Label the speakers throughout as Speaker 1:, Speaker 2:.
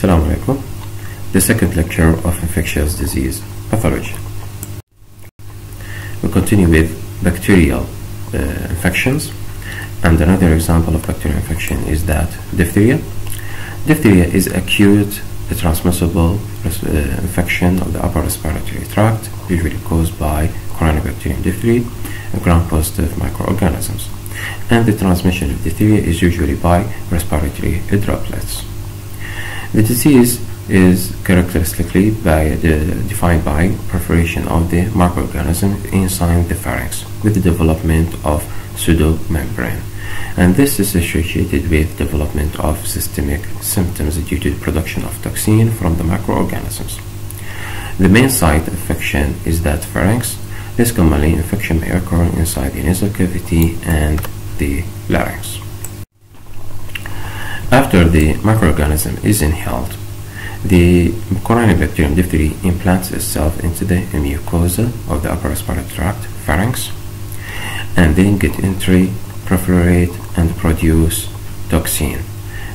Speaker 1: Assalamu alaikum. The second lecture of infectious disease pathology. We continue with bacterial uh, infections and another example of bacterial infection is that diphtheria. Diphtheria is acute transmissible uh, infection of the upper respiratory tract usually caused by Corynebacterium diphtheria, gram-positive microorganisms and the transmission of diphtheria is usually by respiratory droplets. The disease is characteristically by the, defined by perforation of the microorganism inside the pharynx with the development of pseudomembrane and this is associated with development of systemic symptoms due to the production of toxin from the microorganisms. The main site of infection is that pharynx. This commonly infection may occur inside the nasal cavity and the larynx. After the microorganism is inhaled, the Corynebacterium diphtheria implants itself into the mucosa of the upper respiratory tract, pharynx, and then get entry, proliferate, and produce toxin.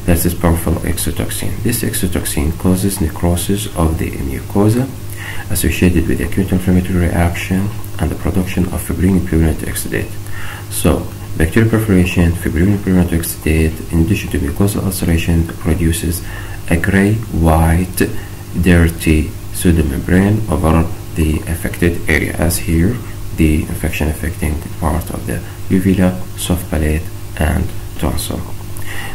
Speaker 1: That is powerful exotoxin. This exotoxin causes necrosis of the mucosa associated with acute inflammatory reaction and the production of fibrin purulent exudate. So, bacterial proliferation, fibrin purulent exudate, in addition to mucosal ulceration, produces a gray-white, dirty pseudomembrane over the affected area, as here the infection affecting part of the uvula, soft palate, and tonsil.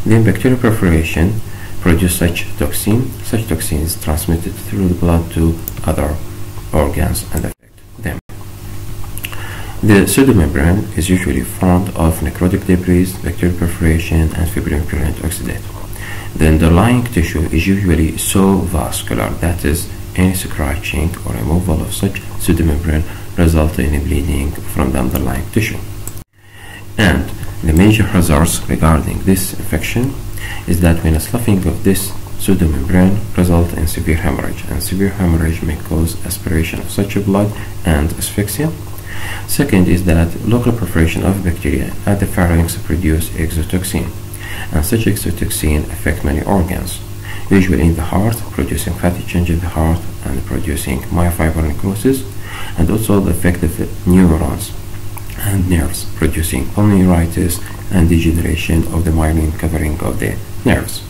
Speaker 1: Then bacterial proliferation produce such toxin. Such toxin is transmitted through the blood to other organs and. The pseudomembrane is usually formed of necrotic debris, bacterial perforation, and fibrin purulent exudate. The underlying tissue is usually so vascular that is, any scratching or removal of such pseudomembrane results in bleeding from the underlying tissue. And the major hazards regarding this infection is that when a sloughing of this pseudomembrane result in severe hemorrhage and severe hemorrhage may cause aspiration of such blood and asphyxia. Second is that local proliferation of bacteria at the pharynx produce exotoxin and such exotoxin affect many organs, usually in the heart, producing fatty change in the heart and producing myofibril necrosis, and also the effect of neurons and nerves, producing polyneuritis and degeneration of the myelin covering of the nerves.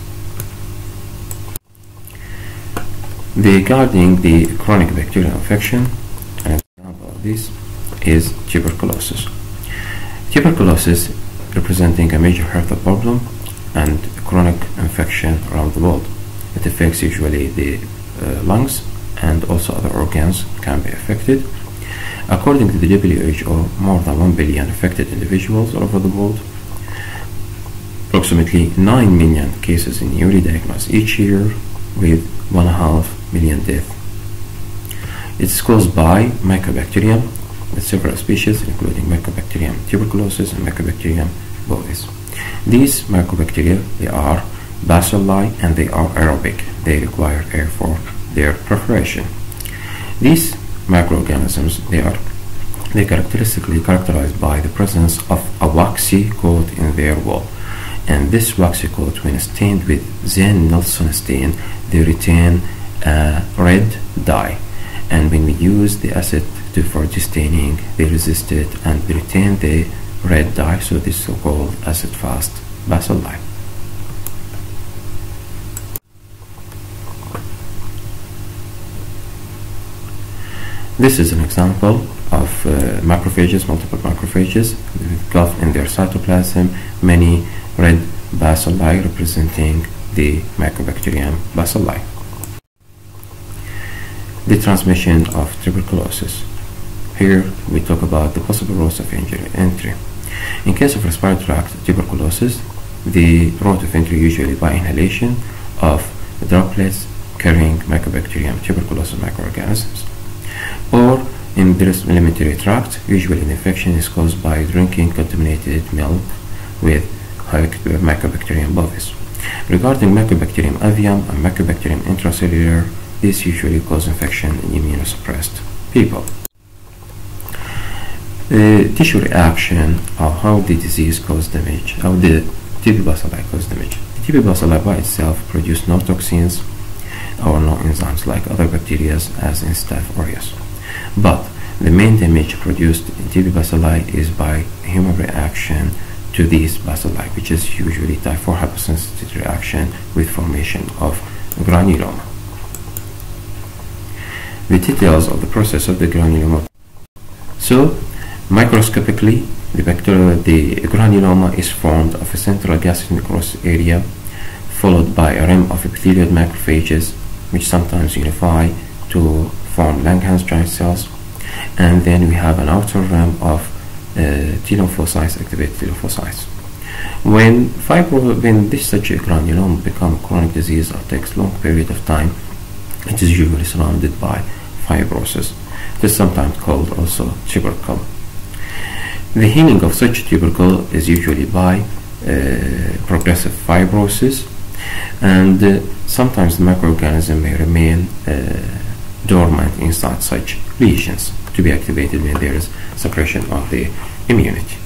Speaker 1: Regarding the chronic bacterial infection, an example of this is tuberculosis. Tuberculosis representing a major health problem and chronic infection around the world. It affects usually the uh, lungs and also other organs can be affected. According to the WHO, more than 1 billion affected individuals all over the world. Approximately 9 million cases in newly diagnosed each year with 1.5 million deaths. It's caused by Mycobacterium several species including Mycobacterium tuberculosis and Mycobacterium bovis. These mycobacteria, they are bacilli and they are aerobic. They require air for their proliferation. These microorganisms, they are they characteristically characterized by the presence of a waxy coat in their wall. And this waxy coat, when stained with Ziehl-Neelsen stain, they retain a red dye. And when we use the acid to, for staining, they resist it and retain the red dye, so this so-called acid-fast bacilli. This is an example of uh, macrophages, multiple macrophages, engulf in their cytoplasm many red bacilli representing the Mycobacterium bacilli. The transmission of tuberculosis. Here we talk about the possible routes of entry. In case of respiratory tract tuberculosis, the route of entry usually by inhalation of droplets carrying Mycobacterium tuberculosis microorganisms or in the alimentary tract, usually an infection is caused by drinking contaminated milk with Mycobacterium bovis. Regarding Mycobacterium avium and Mycobacterium intracellular, these usually causes infection in immunosuppressed people. The tissue reaction of how the disease causes damage, how the TB bacilli cause damage. The TB bacilli by itself produce no toxins or no enzymes like other bacteria as in Staph aureus. But the main damage produced in TB bacilli is by human reaction to these bacilli, which is usually type 4 hypersensitivity reaction with formation of granuloma. The details of the process of the granuloma. So, microscopically, the bacteria, the granuloma is formed of a central caseous necrosis area followed by a rim of epithelial macrophages which sometimes unify to form Langerhans giant cells and then we have an outer rim of uh, T lymphocytes, activated T lymphocytes. When fibro, when this such a granuloma becomes chronic disease or takes long period of time, it is usually surrounded by fibrosis. This is sometimes called also tubercle. The healing of such tubercle is usually by uh, progressive fibrosis and uh, sometimes the microorganism may remain uh, dormant inside such lesions to be activated when there is suppression of the immunity.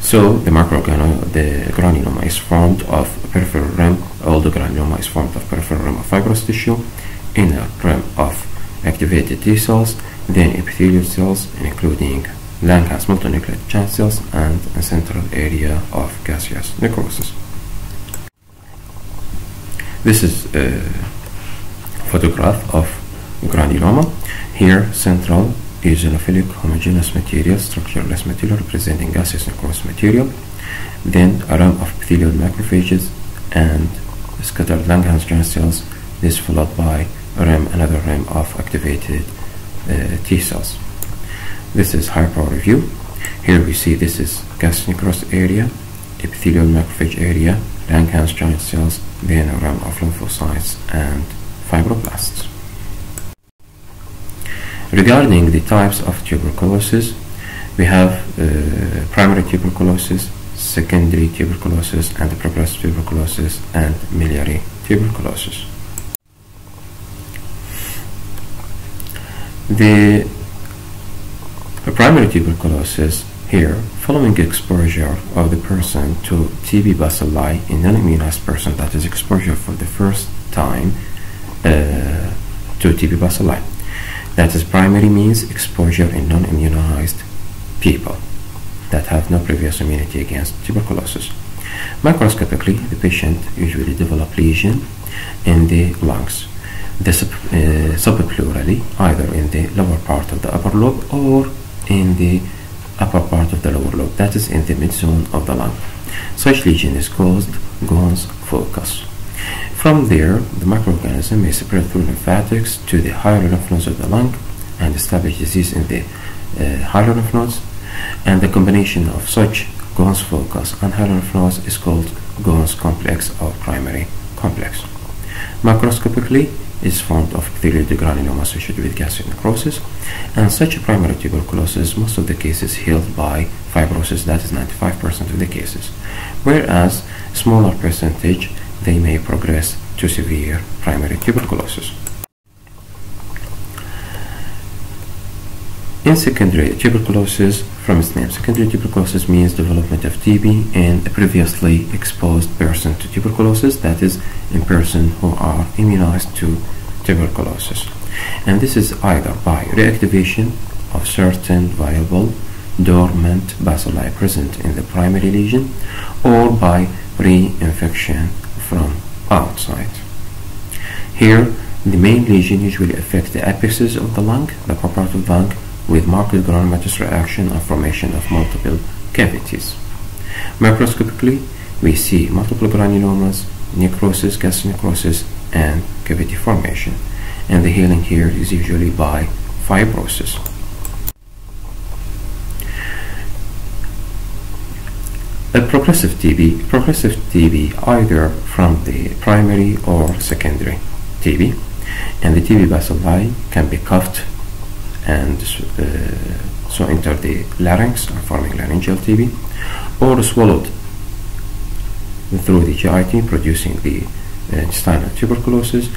Speaker 1: So the microorganism, the granuloma is formed of peripheral rim, the granuloma is formed of peripheral rim of fibrous tissue, inner rim of activated T cells, then epithelial cells, including Langerhans multinucleated giant cells, and a central area of caseous necrosis. This is a photograph of granuloma. Here, central eosinophilic homogeneous material, structureless material representing caseous necrosis material. Then a rim of epithelial macrophages and scattered Langerhans giant cells. This followed by rim, another rim of activated uh, T cells. This is high power view. Here we see this is caseous necrosis area, epithelial macrophage area, Langerhans giant cells, then a rim of lymphocytes and fibroblasts. Regarding the types of tuberculosis, we have uh, primary tuberculosis, secondary tuberculosis, and progressive tuberculosis, and miliary tuberculosis. The primary tuberculosis here, following exposure of the person to TB bacilli in non-immunized person, that is exposure for the first time uh, to TB bacilli. That is primary means exposure in non-immunized people that have no previous immunity against tuberculosis. Microscopically, the patient usually develop lesion in the lungs, the sub, uh, subpleurally, either in the lower part of the upper lobe or in the upper part of the lower lobe, that is in the mid-zone of the lung. Such lesion is called Ghon's focus. From there, the microorganism may spread through lymphatics to the hilar lymph nodes of the lung and establish disease in the uh, hilar lymph nodes. And the combination of such Ghon's focus and hilar lymph is called Ghon's complex or primary complex. Microscopically, is formed of epithelial granuloma associated with caseous necrosis, and such primary tuberculosis, most of the cases healed by fibrosis, that is 95% of the cases, whereas smaller percentage they may progress to severe primary tuberculosis. In secondary tuberculosis, from its name, secondary tuberculosis means development of TB in a previously exposed person to tuberculosis, that is, in person who are immunized to tuberculosis. And this is either by reactivation of certain viable dormant bacilli present in the primary lesion or by re-infection from outside. Here, the main lesion usually affects the apexes of the lung, the upper part of the lung, with marked granulomatous reaction and formation of multiple cavities. Microscopically, we see multiple granulomas, necrosis, gas necrosis, and cavity formation. And the healing here is usually by fibrosis. A progressive TB, progressive TB either from the primary or secondary TB, and the TB bacilli can be cuffed and uh, so enter the larynx, forming laryngeal TB, or swallowed through the GIT, producing the uh, intestinal tuberculosis,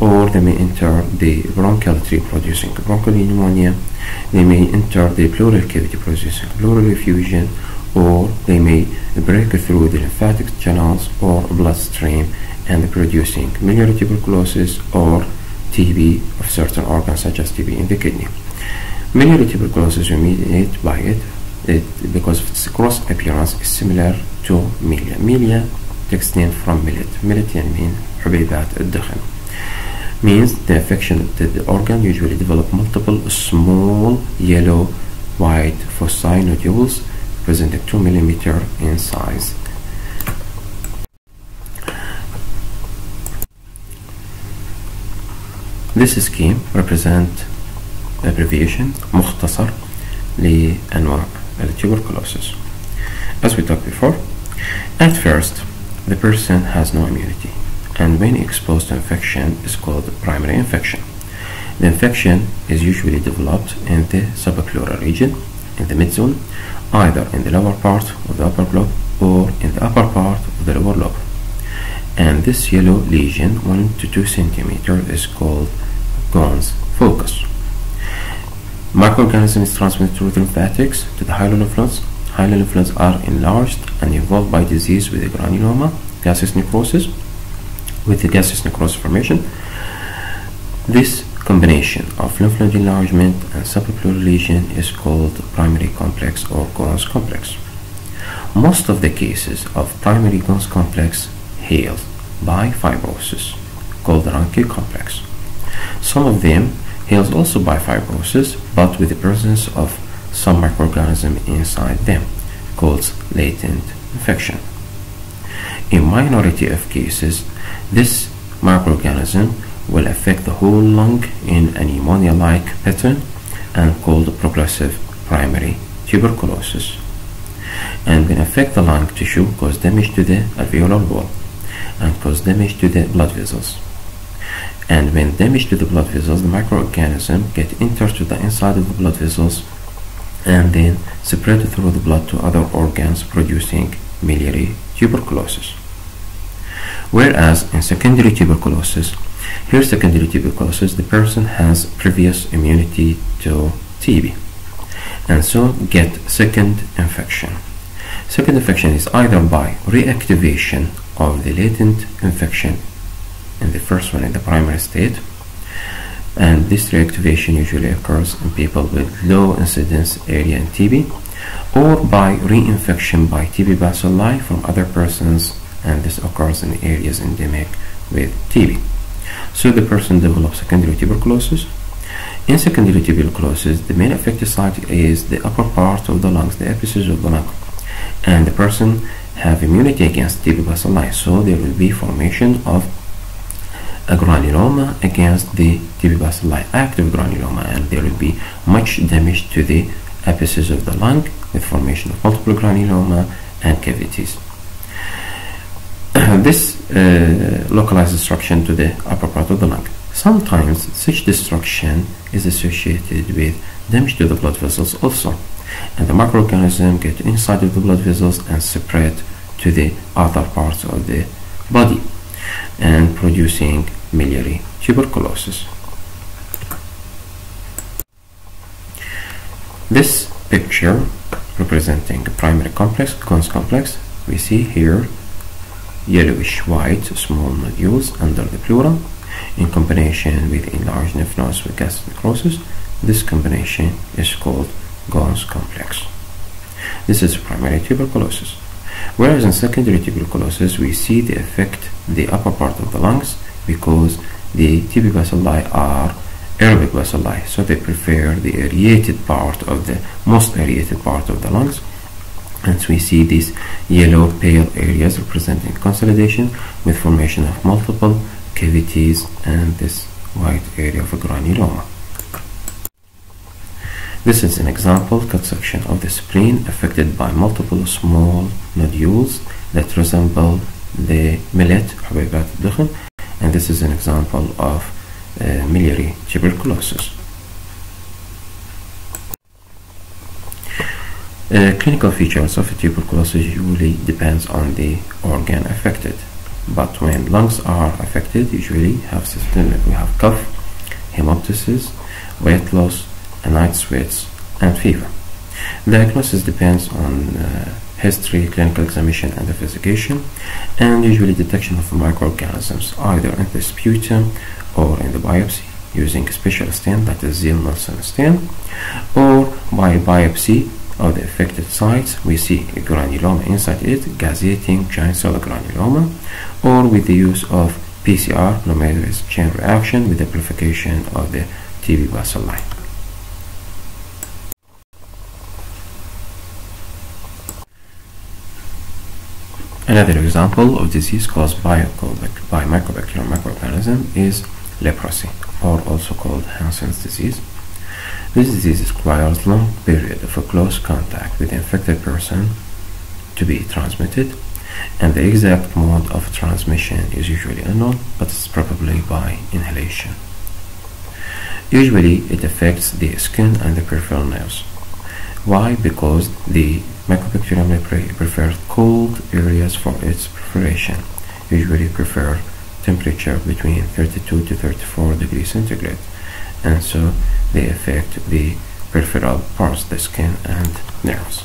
Speaker 1: or they may enter the bronchial tree producing bronchial pneumonia, they may enter the pleural cavity producing pleural effusion, or they may break through the lymphatic channels or bloodstream and producing miliary tuberculosis or TB of certain organs such as TB in the kidney. Miliary tuberculosis we mediate by it, it because of its cross appearance is similar to milia. Milia takes name from millet. Millet يعني mean حبيبات الدخن means the affected organ usually develop multiple small yellow white foci nodules representing 2 millimeter in size. This scheme represent abbreviation مختصر لأنواع tuberculosis. As we talked before, at first the person has no immunity and when exposed to infection is called primary infection. The infection is usually developed in the subpleural region, in the midzone, either in the lower part of the upper lobe or in the upper part of the lower lobe. And this yellow lesion, 1 to 2 centimeter, is called Ghon's focus. Microorganism is transmitted through lymphatics to the hyaline. Hilar lymph nodes are enlarged and involved by disease with a granuloma, caseous necrosis, with the caseous necrosis formation. This combination of lymph node enlargement and subpleural lesion is called primary complex or Ghon's complex. Most of the cases of primary complex heal by fibrosis called the Ranke complex. Some of them heals also by fibrosis but with the presence of some microorganism inside them called latent infection. In minority of cases, this microorganism will affect the whole lung in a pneumonia-like pattern and called progressive primary tuberculosis and can affect the lung tissue, cause damage to the alveolar wall and cause damage to the blood vessels. And when damage to the blood vessels, the microorganism get entered to the inside of the blood vessels and then spread through the blood to other organs producing miliary tuberculosis. Whereas in secondary tuberculosis, here secondary tuberculosis, the person has previous immunity to TB and so get second infection. Second infection is either by reactivation of the latent infection in the first one in the primary state and this reactivation usually occurs in people with low incidence area in TB or by reinfection by TB bacilli from other persons and this occurs in areas endemic with TB. So the person develops secondary tuberculosis. In secondary tuberculosis, the main affected site is the upper part of the lungs, the epicenter of the lung, and the person have immunity against TB bacilli, so there will be formation of a granuloma against the TB bacilli, active granuloma, and there will be much damage to the apices of the lung with formation of multiple granuloma and cavities. this uh, localized destruction to the upper part of the lung. Sometimes such destruction is associated with damage to the blood vessels also, and the microorganism get inside of the blood vessels and spread to the other parts of the body and producing miliary tuberculosis. This picture representing primary complex, Ghon's complex, we see here yellowish white small nodules under the pleura in combination with enlarged lymph nodes with caseous necrosis. This combination is called Ghon's complex. This is primary tuberculosis. Whereas in secondary tuberculosis, we see the effect the upper part of the lungs because the TB bacilli are aerobic bacilli so they prefer the aerated part of the most aerated part of the lungs and we see these yellow pale areas representing consolidation with formation of multiple cavities and this white area of a granuloma. This is an example cut section of the spleen affected by multiple small nodules that resemble the millet حبيبات and this is an example of uh, miliary tuberculosis. Uh, clinical features of tuberculosis usually depends on the organ affected, but when lungs are affected, usually have system we have cough, hemoptysis, weight loss, night sweats, and fever. Diagnosis depends on uh, history, clinical examination, and investigation, and usually detection of microorganisms either in the sputum or in the biopsy using a special stain that is Ziehl-Neelsen stain, or by biopsy of the affected sites, we see a granuloma inside it, caseating giant cell granuloma, or with the use of PCR, polymerase chain reaction with amplification of the TB bacilli. Another example of disease caused by, by mycobacterial microorganism is leprosy, or also called Hansen's disease. This disease requires long period of a close contact with the infected person to be transmitted, and the exact mode of transmission is usually unknown, but it's probably by inhalation. Usually, it affects the skin and the peripheral nerves. Why? Because the Mycobacterium prefers cold areas for its proliferation, usually prefer temperature between 32 to 34 degrees centigrade, and so they affect the peripheral parts, the skin and nerves.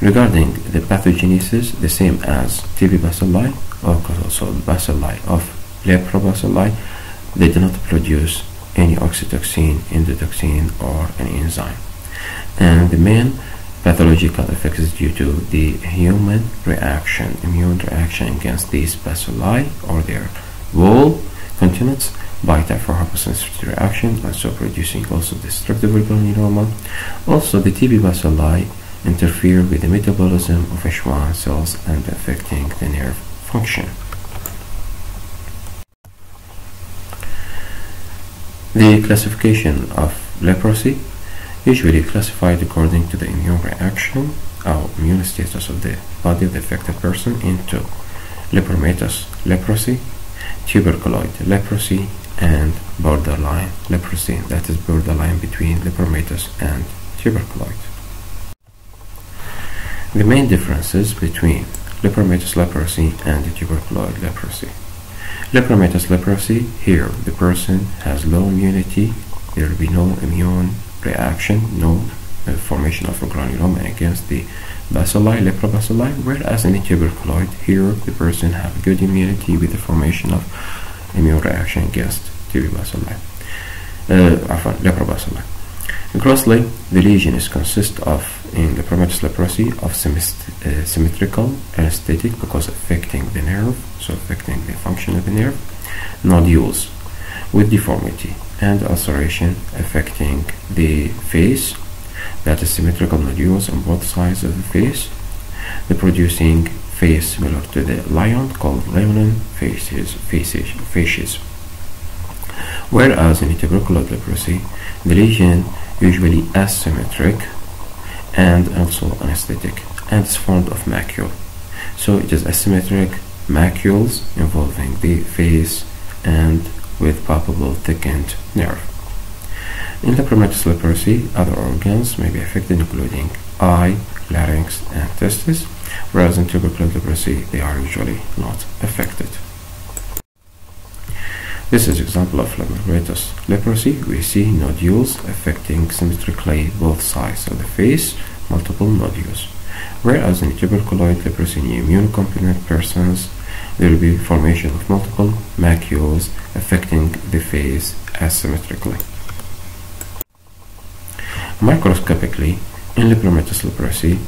Speaker 1: Regarding the pathogenesis, the same as TB bacilli or also bacilli of leprobacilli, they do not produce any exotoxin, endotoxin, or an enzyme and the main pathological effects is due to the human reaction, immune reaction against these bacilli or their wall continuance by type 4 hypersensitivity reaction and so producing also destructive granuloma. Also the TB bacilli interfere with the metabolism of H1 cells and affecting the nerve function. The classification of leprosy usually classified according to the immune reaction or immune status of the body of the affected person into lepromatous leprosy, tuberculoid leprosy, and borderline leprosy, that is borderline between lepromatous and tuberculoid. The main differences between lepromatous leprosy and tuberculoid leprosy. Lepromatous leprosy, here the person has low immunity, there will be no immune reaction, no uh, formation of a granuloma against the bacilli, leprobacilli, whereas in the tuberculoid, here the person have good immunity with the formation of immune reaction against TB bacilli, uh, leprobacilli. Grossly, the lesion is consist of, in the lepromatous leprosy, of uh, symmetrical anesthetic because affecting the nerve, so affecting the function of the nerve, nodules with deformity and ulceration affecting the face, that is symmetrical nodules on both sides of the face, the producing face similar to the lion called leonine faces, faces, faces. Whereas in tuberculosis leprosy, the lesion usually asymmetric and also anesthetic and is formed of macule. So it is asymmetric macules involving the face and with palpable thickened nerve. In lepromatous leprosy, other organs may be affected including eye, larynx, and testis, whereas in tuberculosis leprosy they are usually not affected. This is example of lepromatous leprosy. We see nodules affecting symmetrically both sides of the face, multiple nodules. Whereas in tuberculoid leprosy in immunocompetent persons, there will be formation of multiple macules affecting the face asymmetrically. Microscopically, in lepromatous leprosy,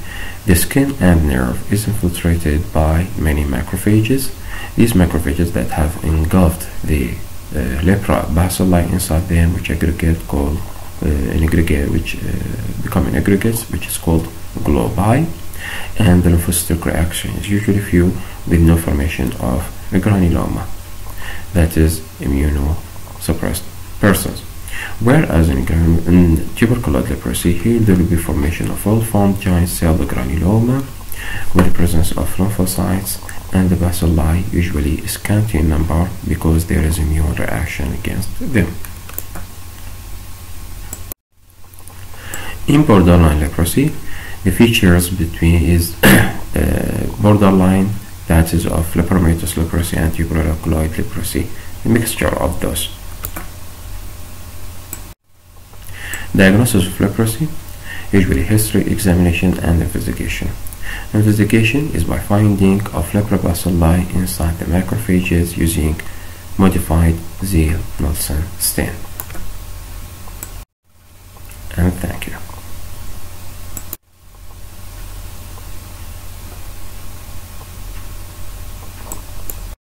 Speaker 1: the skin and nerve is infiltrated by many macrophages. These macrophages that have engulfed the uh, lepra bacilli inside them, which aggregate called uh, an aggregate, which uh, become an aggregates, which is called globi and the lymphocytic reaction is usually few with no formation of a granuloma, that is immunosuppressed persons. Whereas in, in tuberculosis leprosy, here there will be formation of well-formed giant cell granuloma with the presence of lymphocytes and the bacilli usually scanty in number because there is immune reaction against them. In borderline leprosy, the features between is uh, borderline that is of lepromatous leprosy and tuberculoid leprosy a mixture of those diagnosis of leprosy usually history, examination, and investigation. Investigation is by finding of lepra bacilli inside the macrophages using modified Ziehl-Neelsen stain. And thank you.